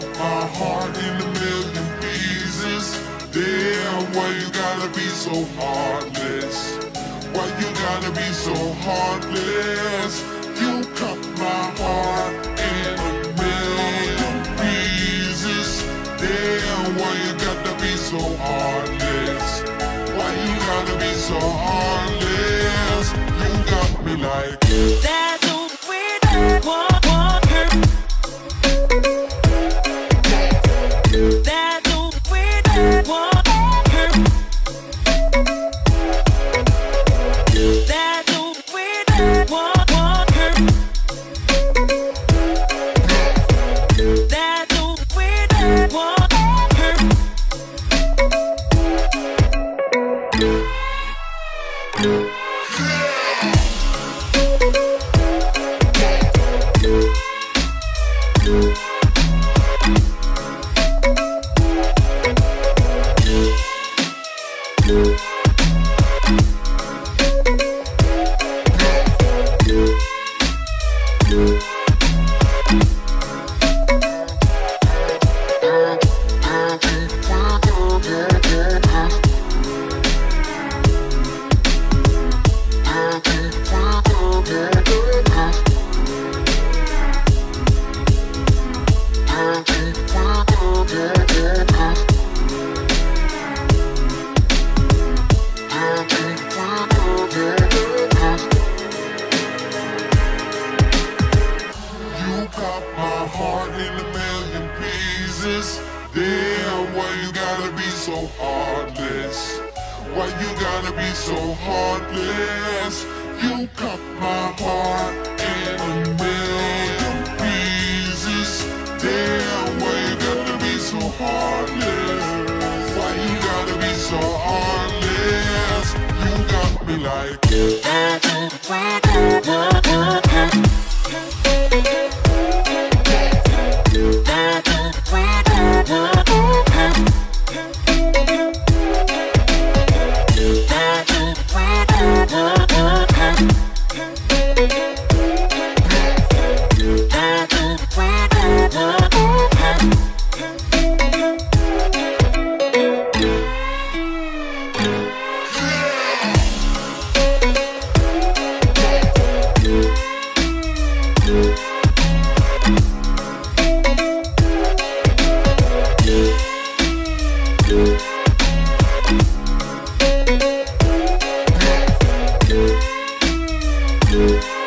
cut my heart in a million pieces. Damn, why you gotta be so heartless? Why you gotta be so heartless? You cut my heart in a million pieces. Damn, why you gotta be so heartless? Why you gotta be so heartless? You got me like That's gotta be so heartless? Why you gotta be so heartless? You cut my heart in a million pieces. Damn, why you gotta be so heartless? Why you gotta be so heartless? You got me like Música